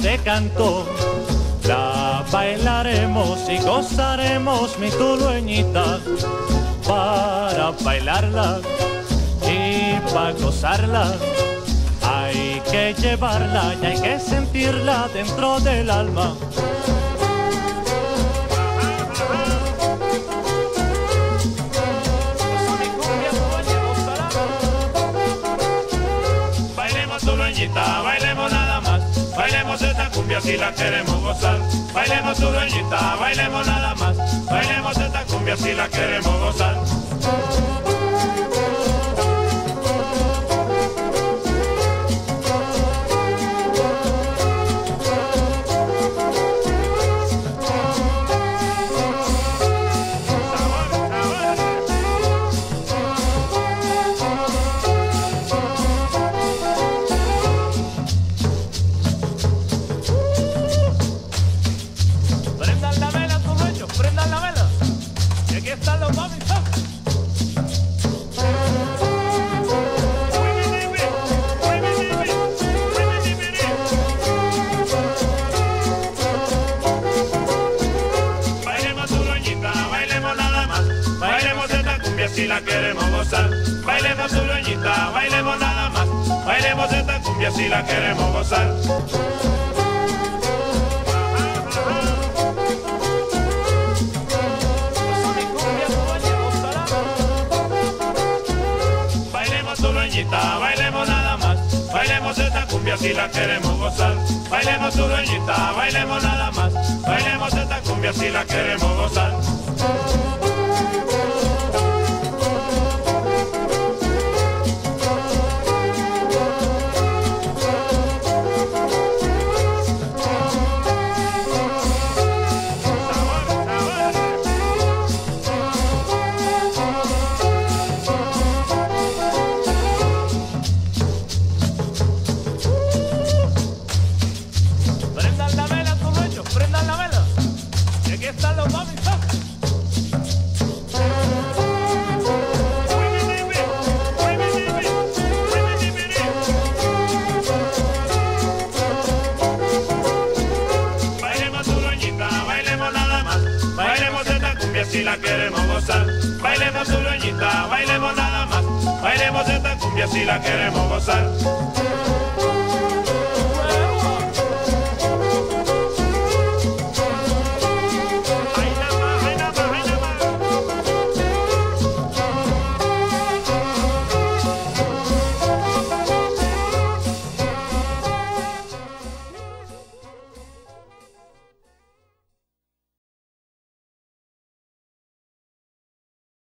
llanto. La bailaremos y gozaremos mi tulueñita para bailarla y para gozarla. Hay que llevarla y hay que sentirla dentro del alma. Bailemos tu dueñita, bailemos cumbia si la queremos gozar. Bailemos tu dueñita, bailemos nada más. Bailemos esta cumbia si la queremos gozar. Cumbia si la queremos gozar. Bailemos tu dueñita, bailemos nada más. Bailemos esta cumbia si la queremos gozar. Bailemos tu dueñita, bailemos nada más. Bailemos esta cumbia si la queremos gozar. Bailemos tu dueñita, bailemos nada más. Bailemos esta cumbia si la queremos gozar. Si la queremos gozar. Bailemos tu dueñita, bailemos nada más. Bailemos esta cumbia si la queremos gozar.